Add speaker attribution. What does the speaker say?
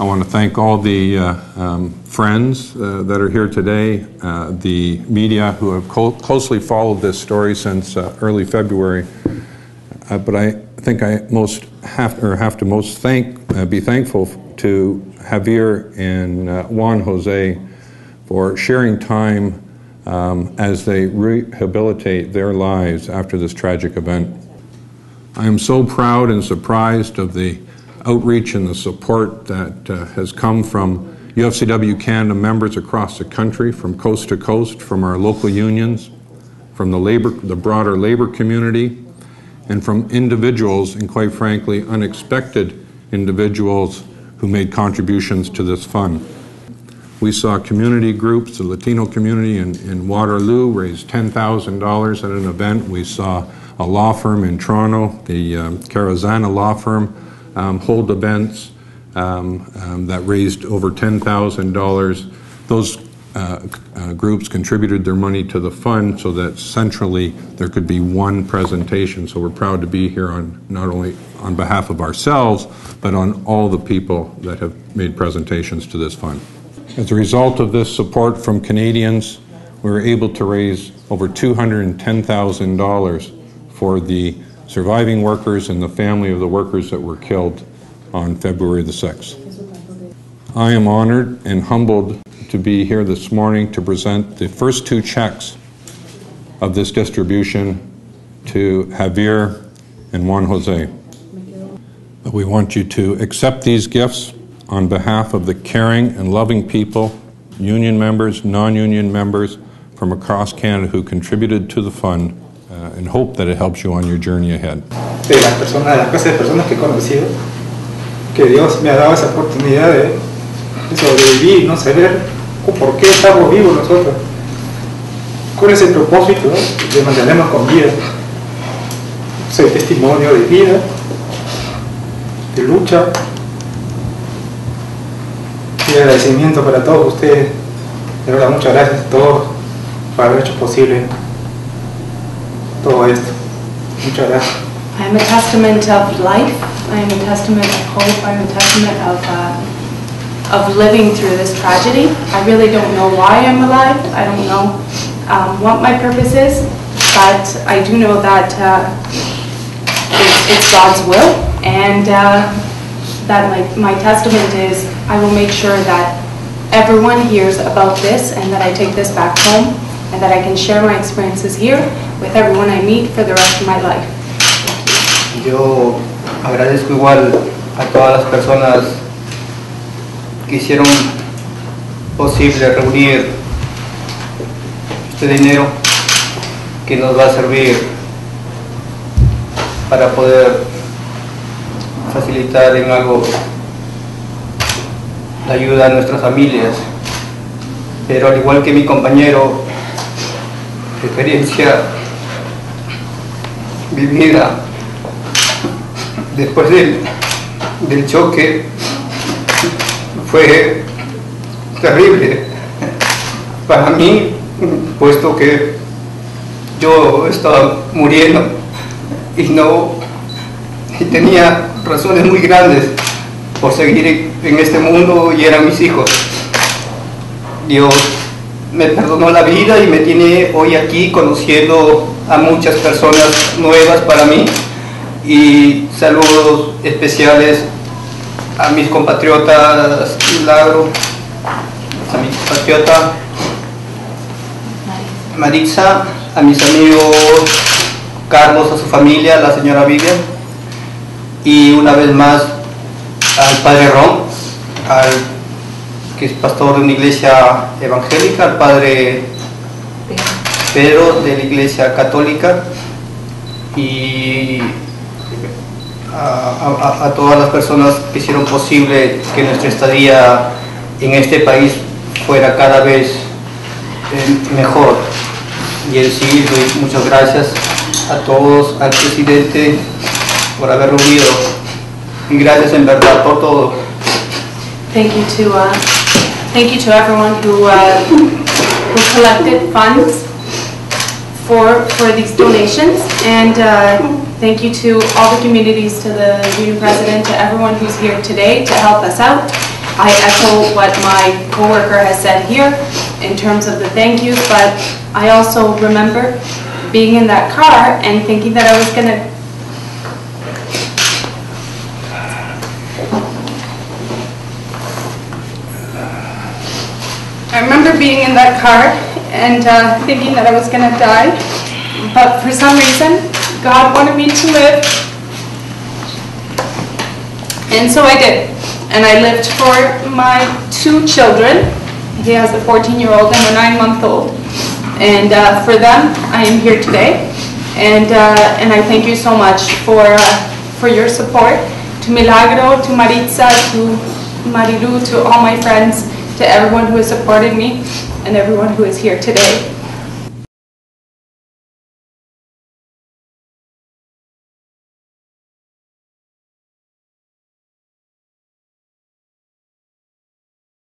Speaker 1: I want to thank all the uh, um, friends uh, that are here today, uh, the media who have co- closely followed this story since uh, early February. Uh, But I think I most have, or have to most thank, uh, be thankful to Javier and Juan Jose for sharing time um, as they rehabilitate their lives after this tragic event. I am so proud and surprised of the outreach and the support that uh, has come from UFCW Canada members across the country, from coast to coast, from our local unions, from the labor, the broader labor community, and from individuals, and quite frankly, unexpected individuals who made contributions to this fund. We saw community groups, the Latino community in, in Waterloo raise $10,000 at an event. We saw a law firm in Toronto, the um, Carazana Law Firm, um, hold events um, um, that raised over $10,000. Those uh, uh, groups contributed their money to the fund so that centrally there could be one presentation. So we're proud to be here on not only on behalf of ourselves, but on all the people that have made presentations to this fund. As a result of this support from Canadians, we were able to raise over $210,000 for the surviving workers and the family of the workers that were killed on February the 6th. I am honored and humbled to be here this morning to present the first two checks of this distribution to Javier and Juan Jose. But we want you to accept these gifts on behalf of the caring and loving people, union members, non union members from across Canada who contributed to the fund and hope that it helps you on your journey ahead.
Speaker 2: de las personas, de las clases de personas que he conocido, que Dios me ha dado esa oportunidad de, de sobrevivir, no saber por qué estamos vivos nosotros, con ese propósito ¿no? de mantenernos con vida. Soy testimonio de vida, de lucha y de agradecimiento para todos ustedes. De verdad, muchas gracias a todos por haber hecho posible todo esto. Muchas gracias.
Speaker 3: I am a testament of life. I am a testament of hope. I am a testament of, uh, of living through this tragedy. I really don't know why I'm alive. I don't know um, what my purpose is, but I do know that uh, it's, it's God's will, and uh, that my, my testament is I will make sure that everyone hears about this and that I take this back home and that I can share my experiences here with everyone I meet for the rest of my life.
Speaker 4: Yo agradezco igual a todas las personas que hicieron posible reunir este dinero que nos va a servir para poder facilitar en algo la ayuda a nuestras familias. Pero al igual que mi compañero experiencia vivida después del, del choque fue terrible para mí, puesto que yo estaba muriendo y no y tenía razones muy grandes por seguir en este mundo y eran mis hijos. Dios me perdonó la vida y me tiene hoy aquí conociendo a muchas personas nuevas para mí. Y saludos especiales a mis compatriotas Milagro, a mi compatriota Maritza, a mis amigos Carlos, a su familia, la señora Vivian y una vez más al padre Ron, al que es pastor de una iglesia evangélica, al padre Pedro de la iglesia católica y a, todas las personas que hicieron posible que nuestra estadía en este país fuera cada vez eh, mejor. Y en sí, doy muchas gracias a todos, al presidente por haberlo unido. Y gracias en verdad por todo.
Speaker 3: Thank you to, uh, thank you to everyone who, uh, who collected funds for, for these donations. And, uh, thank you to all the communities, to the union president, to everyone who's here today to help us out. I echo what my coworker has said here in terms of the thank yous, but I also remember being in that car and thinking that I was gonna I remember being in that car and uh, thinking that I was gonna die, but for some reason, God wanted me to live. And so I did. And I lived for my two children. He has a 14-year-old and a nine-month-old. And uh, for them, I am here today. And, uh, and I thank you so much for, uh, for your support. To Milagro, to Maritza, to Marilu, to all my friends, to everyone who has supported me, and everyone who is here today.